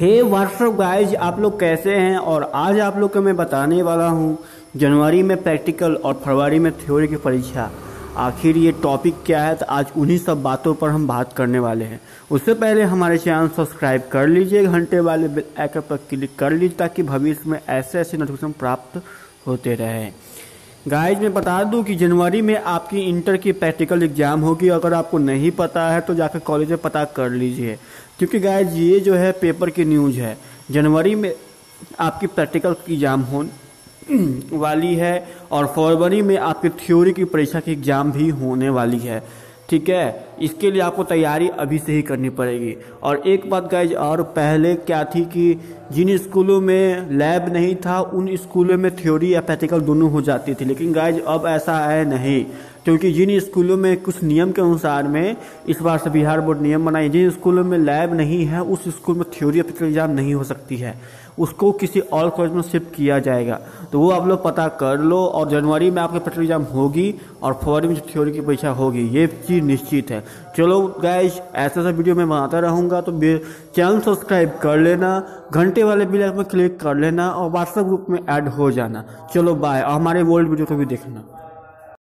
हे WhatsApp guys आप लोग कैसे हैं? और आज आप लोग को मैं बताने वाला हूँ, जनवरी में प्रैक्टिकल और फरवरी में थ्योरी की परीक्षा। आखिर ये टॉपिक क्या है? तो आज उन्हीं सब बातों पर हम बात करने वाले हैं। उससे पहले हमारे चैनल सब्सक्राइब कर लीजिए, घंटे वाले आइकन पर क्लिक कर लीजिए, ताकि भविष्य में ऐसे ऐसे नोटिफिकेशन प्राप्त होते रहें। गाइज़ मैं बता दूँ कि जनवरी में आपकी इंटर की प्रैक्टिकल एग्ज़ाम होगी। अगर आपको नहीं पता है तो जाकर कॉलेज में पता कर लीजिए। क्योंकि गाइज़ ये जो है पेपर की न्यूज़ है। जनवरी में आपकी प्रैक्टिकल एग्ज़ाम हो वाली है और फरवरी में आपकी थ्योरी की परीक्षा की एग्ज़ाम भी होने वाली है। ठीक है? इसके लिए आपको तैयारी अभी से ही करनी पड़ेगी। और एक बात गाइज़ और पहले क्या थी कि जिन स्कूलों में लैब नहीं था, उन स्कूलों में थ्योरी या प्रैक्टिकल दोनों हो जाती थी। लेकिन गाइज़ अब ऐसा है नहीं। क्योंकि जिन स्कूलों में कुछ नियम के अनुसार में इस बार से बिहार बोर्ड नियम बनाए, जिन स्कूलों में लैब नहीं है, उस स्कूल में थ्योरी या एग्ज़ाम नहीं हो सकती है। उसको किसी और कॉलेज में शिफ्ट किया जाएगा। तो वो आप लोग पता कर लो और जनवरी में आपके प्रैक्टिकल एग्ज़ाम होगी और फरवरी में थ्योरी की परीक्षा होगी, ये चीज़ निश्चित है। चलो गैस ऐसा ऐसा वीडियो मैं बनाता रहूँगा तो चैनल सब्सक्राइब कर लेना, घंटे वाले बिल में क्लिक कर लेना और व्हाट्सएप ग्रुप में ऐड हो जाना। चलो बाय और हमारे वर्ल्ड वीडियो को भी देखना।